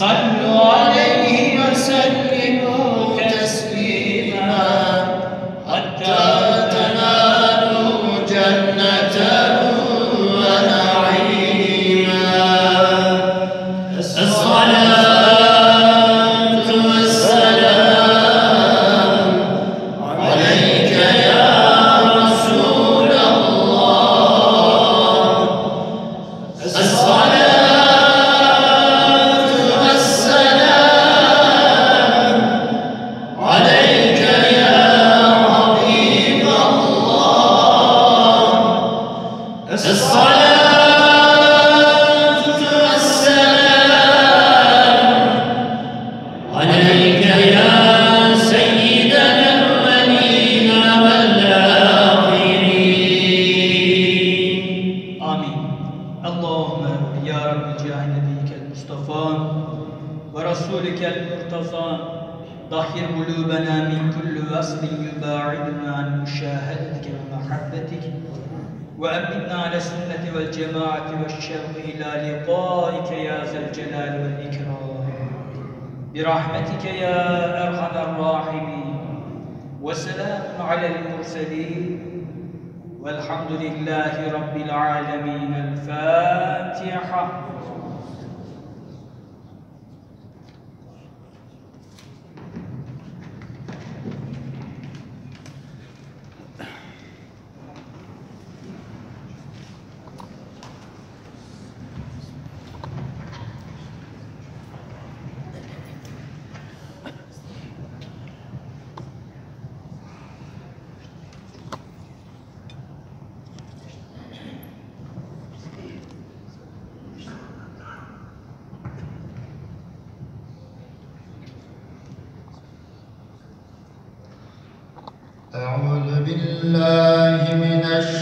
Sallu وعمدنا على السنة والجماعة والشوق إلى لقائك يا ذا الجلال والإكرام. برحمتك يا أرحم الراحمين. وسلام على المرسلين. والحمد لله رب العالمين. الفاتحة.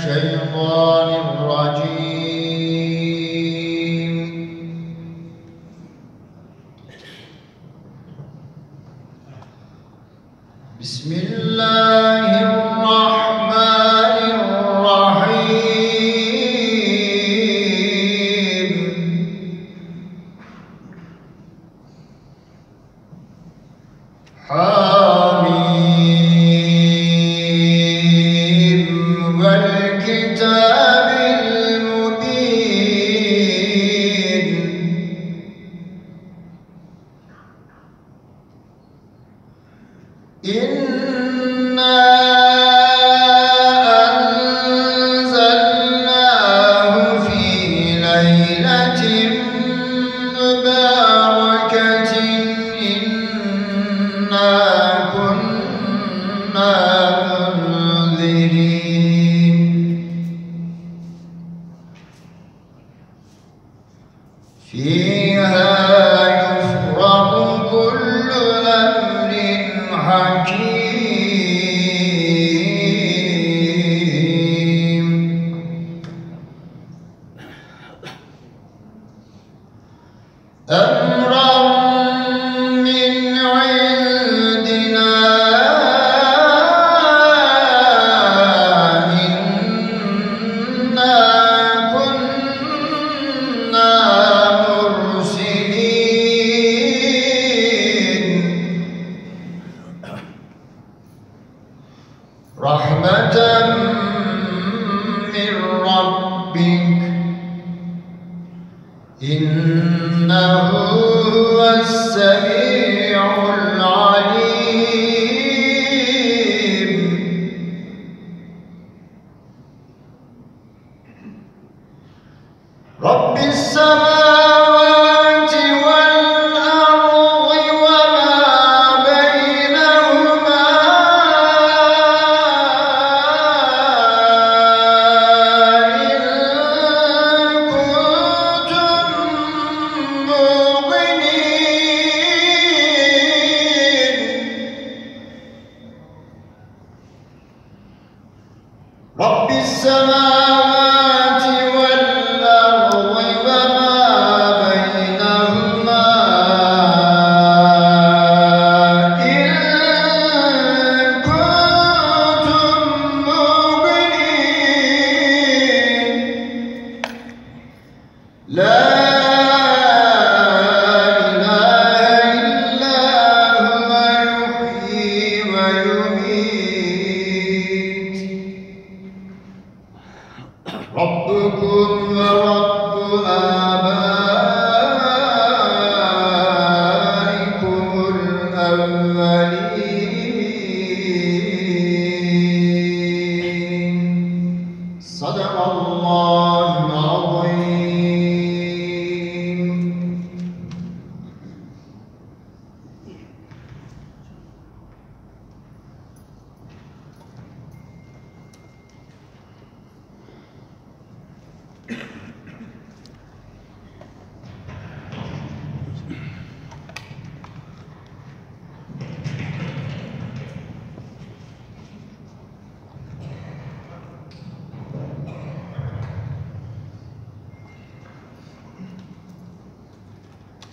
sharing ما لا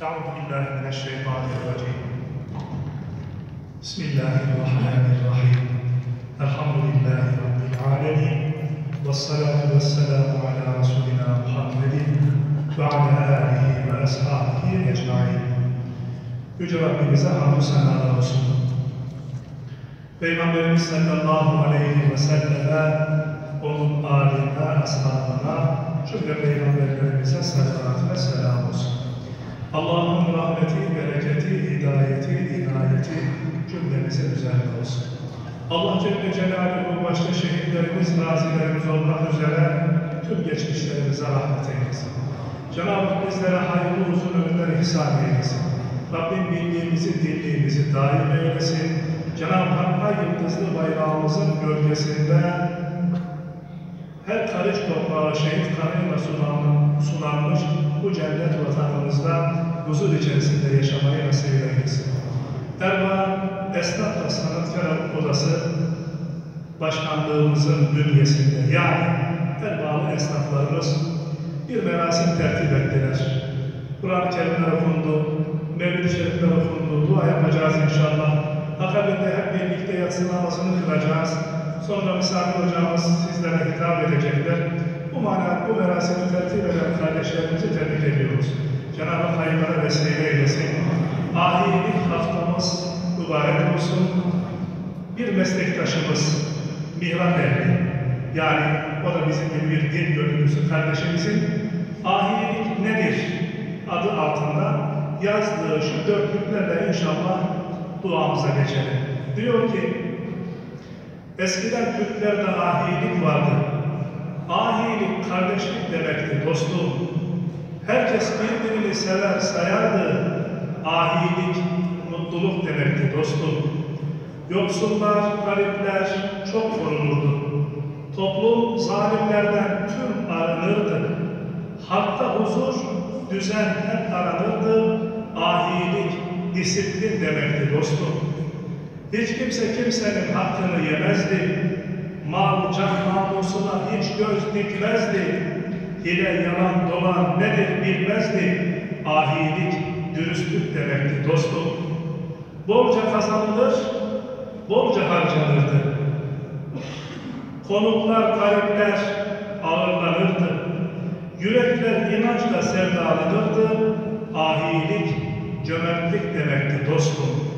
Euzu billahi mineşşeytanirracim. Bismillahirrahmanirrahim. Elhamdülillahi rabbil alamin. Vessalatu vesselamu ala resulina Muhammedin ve ala alihi ve ashabihi ecmaîn. Yüce Rabbimize hamdü senalar olsun. Peygamberimiz sallallahu aleyhi ve selleme, onun âline, ashabına, şükür Peygamberlerimize salavat ve selam olsun. Allah'ın rahmeti, bereketi, hidayeti, inayeti cümlemize üzerine olsun. Allah Celle Celaluhu başta şehitlerimiz, gazilerimiz olmak üzere tüm geçmişlerimize rahmet eylesin. Cenab-ı Hak bizlere hayırlı uzun ömürler ihsan eylesin. Rabbim bildiğimizi, dinliğimizi daim eylesin. Cenab-ı Hak ay yıldızlı bayrağımızın gölgesinde her karış toprağı şehit kanıyla sunan, sunanmış bu cennet vatanımızda huzur içerisinde yaşamayı nasip eylesin. Erba Esnaf ve Sanatkar Odası Başkanlığımızın bünyesinde yani Erbalı esnaflarımız bir merasim tertip ettiler. Kur'an-ı Kerimler okundu, Mevlid-i Şerifler okundu, dua yapacağız inşallah. Akabinde hep birlikte yatsı namazını kılacağız. Sonra misafir hocamız sizlere hitap edecekler. Bu manada bu merasimi tertip eden kardeşlerimizi tebrik ediyoruz. Cenab-ı Hak hayırlara vesile eylesin. Ahilik haftamız mübarek olsun. Bir meslektaşımız Mihran Ehli, yani o da bizim gibi bir din gönüllüsü kardeşimizin ahilik nedir adı altında yazdığı şu dörtlüklerle inşallah duamıza geçelim. Diyor ki, eskiden Türklerde ahilik vardı. Ahilik kardeşlik demekti dostum. Herkes birbirini sever sayardı. Ahilik mutluluk demekti dostum. Yoksullar, garipler çok korunurdu. Toplum zalimlerden tüm arınırdı. Halkta huzur, düzen hep aranırdı. Ahilik, disiplin demekti dostum. Hiç kimse kimsenin hakkını yemezdi. Mal, can namusuna hiç göz dikmezdi. Hile, yalan, dolan nedir bilmezdi. Ahilik, dürüstlük demekti dostum. Bolca kazanılır, bolca harcanırdı. Konuklar, garipler ağırlanırdı. Yürekler inançla sevdalanırdı. Ahilik, cömertlik demekti dostum.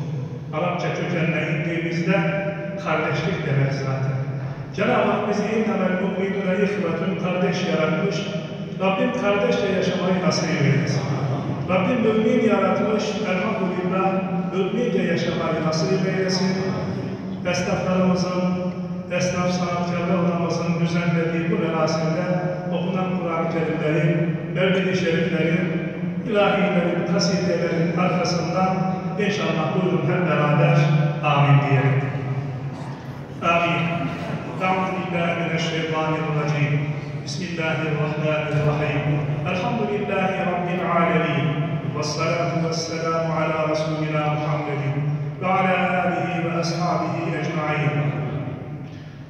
Arapça kökenine indiğimizde kardeşlik demek zaten. Cenab-ı Hak bizi innemel mu'minune ihvetün kardeş yaratmış. Rabbim kardeşçe yaşamayı nasip eylesin. Rabbim mümin yaratmış, elhamdülillah mümince yaşamayı nasip eylesin. Esnaflarımızın, esnaf sanatkarlar odamızın düzenlediği bu merasimde okunan Kur'an-ı Kerimlerin, Mevlid-i Şeriflerin, ilahilerin, kasidelerin arkasından inşallah buyurun hep beraber amin diyelim. Amin. أعوذ بالله من الشيطان الرجيم بسم الله الرحمن الرحيم الحمد لله رب العالمين والصلاة والسلام على رسولنا محمد وعلى آله وأصحابه أجمعين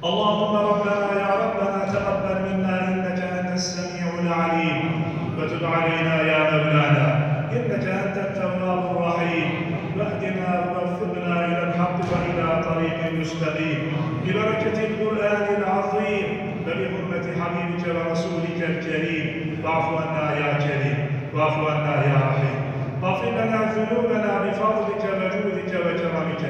اللهم ربنا يا ربنا تقبل منا إنك أنت السميع العليم وتب علينا يا مولانا إنك أنت التواب الرحيم واهدنا واغفرنا إلى الحق وإلى طريق مستقيم. ببركة القرآن العظيم وبحرمة حبيبك ورسولك الكريم. واعف عنا يا كريم واعف عنا يا رحيم. واغفر لنا ذنوبنا بفضلك وجودك وكرمك.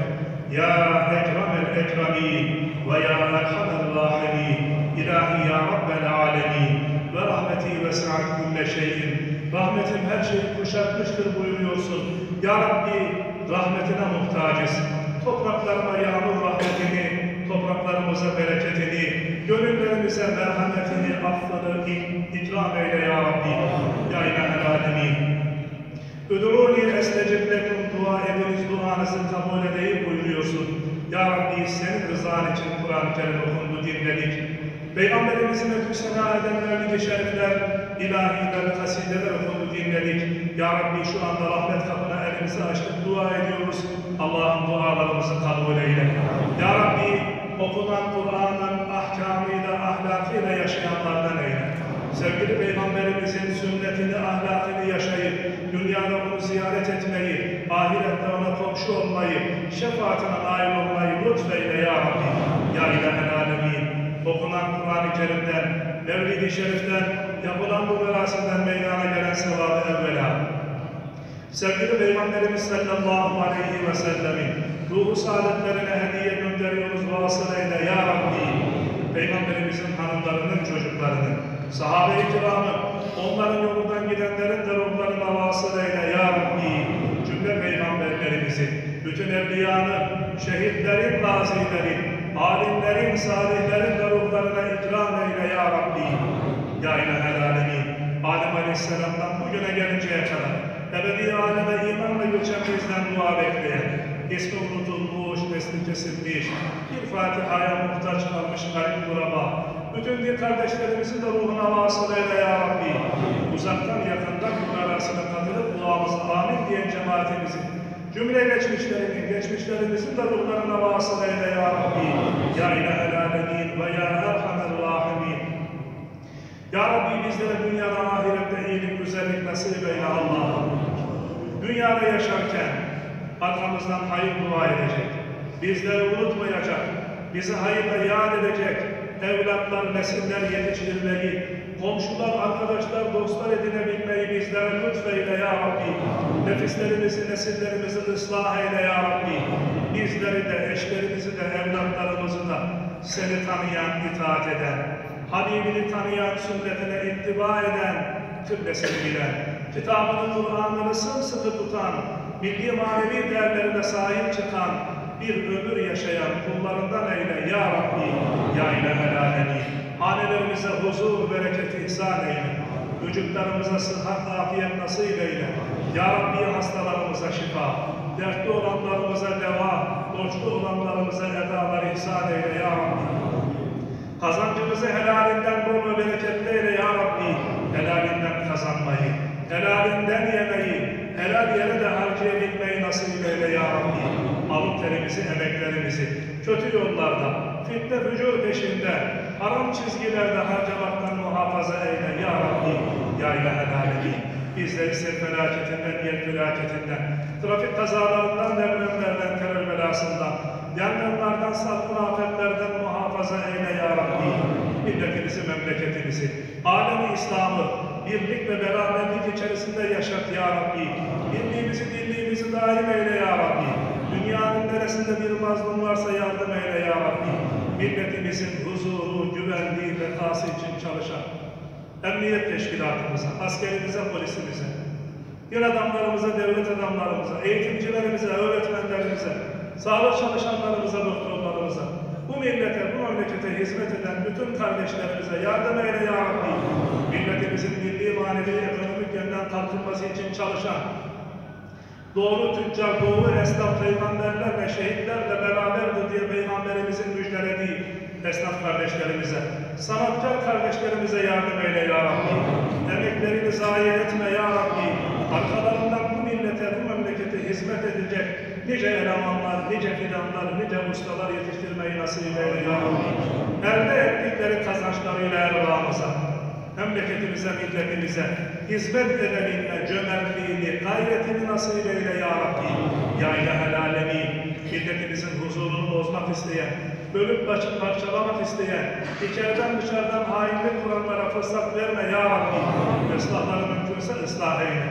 يا أكرم الأكرمين ويا أرحم الراحمين. إلهي يا رب العالمين. ورحمتي وسعت كل شيء. Rahmetin her şeyi kuşatmıştır buyuruyorsun. Ya Rabbi rahmetine muhtacız. Topraklarıma yağmur rahmetini, topraklarımıza bereketini, gönüllerimize merhametini, affını ik- ikram eyle ya Rabbi. Ya İlahel Alemin. Üduruni estecib lekum dua ediniz duanızı kabul edeyim buyuruyorsun. Ya Rabbi senin rızan için Kur'an-ı Kerim okundu dinledik. Peygamberimizin ötü sena eden mevlid-i şerifler, ilahiler, kasideler okundu dinledik. Ya Rabbi şu anda rahmet kapına elimizi açtık, dua ediyoruz. Allah'ın dualarımızı kabul eyle. Ya Rabbi okunan Kur'an'ın ahkamıyla, ahlakıyla yaşayanlardan eyle. Sevgili Peygamberimizin sünnetini, ahlakını yaşayıp, dünyada onu ziyaret etmeyi, ahirette ona komşu olmayı, şefaatine nail olmayı lütfeyle ya Rabbi. Ya İlahel Alemin, okunan Kur'an-ı Kerim'den, Mevlid-i Şerif'ten, yapılan bu merasimden meydana gelen sevabı evvela. Sevgili Peygamberimiz sallallahu aleyhi ve sellemin ruhu saadetlerine hediye gönderiyoruz vasıl eyle ya Rabbi. Peygamberimizin hanımlarının, çocuklarının, sahabe-i kiramın, onların yolundan gidenlerin de ruhlarına vasıl eyle ya Rabbi. Cümle peygamberlerimizi, bütün evliyanın, şehitlerin, gazilerin, alimlerin, salihlerin de ruhlarına ikram eyle ya Rabbi. Ya İlahel Alemin, Adem Aleyhisselam'dan bugüne gelinceye kadar ebedi aleme imanla göçen bizden dua bekleyen, ismi unutulmuş, nesli kesilmiş, bir Fatiha'ya muhtaç kalmış garip kuraba, bütün din kardeşlerimizin de ruhuna vasıl eyle ya Rabbi. Uzaktan yakından bu arasına katılıp duamızı amin diyen cemaatimizi, cümle geçmişlerinin, geçmişlerimizin de ruhlarına vasıl eyle ya Rabbi. Ya İlahel Alemin ve Ya Erhamer Rahimin. Ya Rabbi bizlere dünyada ahirette iyilik, güzellik nasip eyle Allah'ım. Dünyada yaşarken arkamızdan hayır dua edecek, bizleri unutmayacak, bizi hayırla yad edecek, evlatlar, nesiller yetiştirmeyi, komşular, arkadaşlar, dostlar edinebilmeyi bizlere lütfeyle ya Rabbi. Nefislerimizi, nesillerimizi ıslah eyle ya Rabbi. Bizleri de, eşlerimizi de, evlatlarımızı da seni tanıyan, itaat eden, Habibini tanıyan, sünnetine ittiba eden, kıblesini bilen, kitabını, Kur'an'ını sımsıkı tutan, milli manevi değerlerine sahip çıkan, bir ömür yaşayan kullarından eyle ya Rabbi, ya İlahel Alemin. Hanelerimize huzur, bereket, ihsan eyle. Vücutlarımıza sıhhat, afiyet nasip eyle. Ya Rabbi hastalarımıza şifa, dertli olanlarımıza deva, borçlu olanlarımıza edalar ihsan eyle ya Rabbi. Kazancımızı helalinden bol ve bereketli eyle ya Rabbi. Helalinden kazanmayı, helalinden yemeyi, helal yere de harcayabilmeyi nasip eyle ya Rabbi. Alın terimizi, emeklerimizi, kötü yollarda, fitne fücur peşinde, haram çizgilerde harcamaktan muhafaza eyle ya Rabbi. Ya İlahel Alemin. Bizleri sel felaketinden, yer felaketinden, trafik kazalarından, depremlerden, terör belasından, yangınlardan, salgın afetlerden muhafaza eyle ya Rabbi. Milletimizi, memleketimizi, alemi İslam'ı birlik ve beraberlik içerisinde yaşat ya Rabbi. Birliğimizi, dirliğimizi daim eyle ya Rabbi. Dünyanın neresinde bir mazlum varsa yardım eyle ya Rabbi. Milletimizin huzuru, güvenliği, bekası için çalışan, emniyet teşkilatımıza, askerimize, polisimize, din adamlarımıza, devlet adamlarımıza, eğitimcilerimize, öğretmenlerimize, sağlık çalışanlarımıza, doktorlarımıza, bu millete, bu memlekete hizmet eden bütün kardeşlerimize yardım eyle ya Rabbi. Milletimizin milli, manevi, ekonomik yönden kalkınması için çalışan, doğru tüccar, doğru esnaf peygamberlerle, şehitlerle beraberdir diye peygamberimizin müjdelediği esnaf kardeşlerimize, sanatkar kardeşlerimize yardım eyle ya Rabbi. Emeklerini zayi etme ya Rabbi. Arkalarından bu millete, bu memlekete hizmet edecek nice elemanlar, nice fidanlar, nice ustalar yetiştirmeyi nasip eyle ya Rabbi. Elde ettikleri kazançlarıyla erbağımıza, memleketimize, milletimize hizmet edebilme cömertliğini, gayretini nasip eyle ya Rabbi. Ya ilahel alemin, milletimizin huzurunu bozmak isteyen, bölüp başıp parçalamak isteyen, içeriden dışarıdan hainlik kuranlara fırsat verme ya Rabbi. Islahları mümkünse ıslah eyle.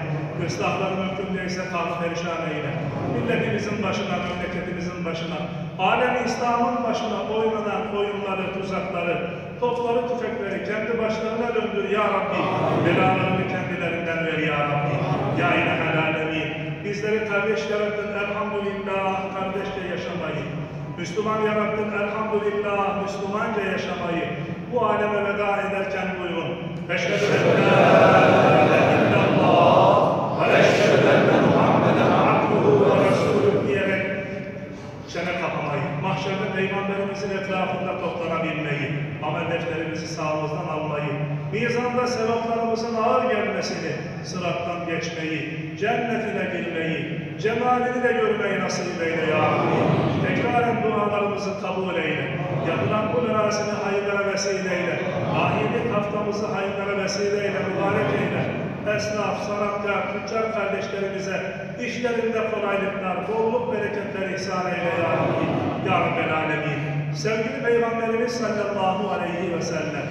Islahları mümkün değilse kalk perişan eyle. Milletimizin başına, memleketimizin başına, alem İslam'ın başına oynanan oyunları, tuzakları, topları, tüfekleri kendi başlarına döndür ya Rabbi. Belalarını kendilerinden ver ya Rabbi. Ya ilahel alemin. Bizleri kardeş yarattın elhamdülillah kardeşçe yaşamayı. Müslüman yarattın elhamdülillah Müslümanca yaşamayı. Bu aleme veda ederken buyurun. Eşhedü en la ilahe illallah ve eşhedü enne Muhammeden abduhu ve resulüh diyerek çene Peygamberimizin etrafında toplanabilmeyi, amel defterimizi sağımızdan almayı, mizanda sevaplarımızın ağır gelmesini, sırattan geçmeyi, cennetine girmeyi, cemalini de görmeyi nasip eyle ya Rabbi. Tekraren dualarımızı kabul eyle. Yapılan bu merasimi hayırlara vesile eyle. Ahiret haftamızı hayırlara vesile eyle, mübarek eyle esnaf, sanatkar, tüccar kardeşlerimize işlerinde kolaylıklar, bolluk bereketler ihsan eyle ya Rabbi. Ya Rabbel Alemin. Sevgili Peygamberimiz sallallahu aleyhi ve sellem,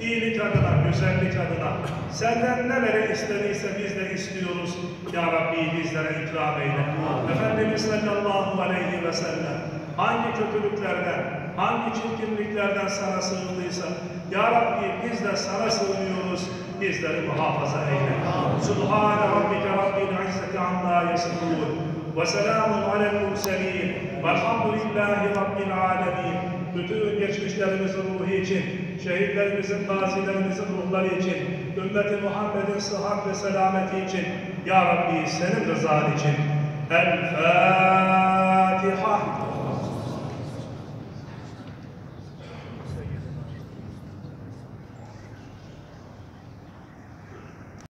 iyilik adına, güzellik adına, senden neleri istediyse biz de istiyoruz. Ya Rabbi bizlere ikram eyle. Efendimiz sallallahu aleyhi ve sellem, hangi kötülüklerden, hangi çirkinliklerden sana sığındıysa, Ya Rabbi biz de sana sığınıyoruz, bizleri muhafaza eyle. Subhane rabbike rabbil izzeti amma yasifun. Ve selamun alel murselin. Velhamdülillahi rabbil alemin. Bütün geçmişlerimizin ruhu için, şehitlerimizin, gazilerimizin ruhları için, ümmeti Muhammed'in sıhhat ve selameti için, Ya Rabbi senin rızan için. El-Fatiha.